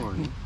Morning.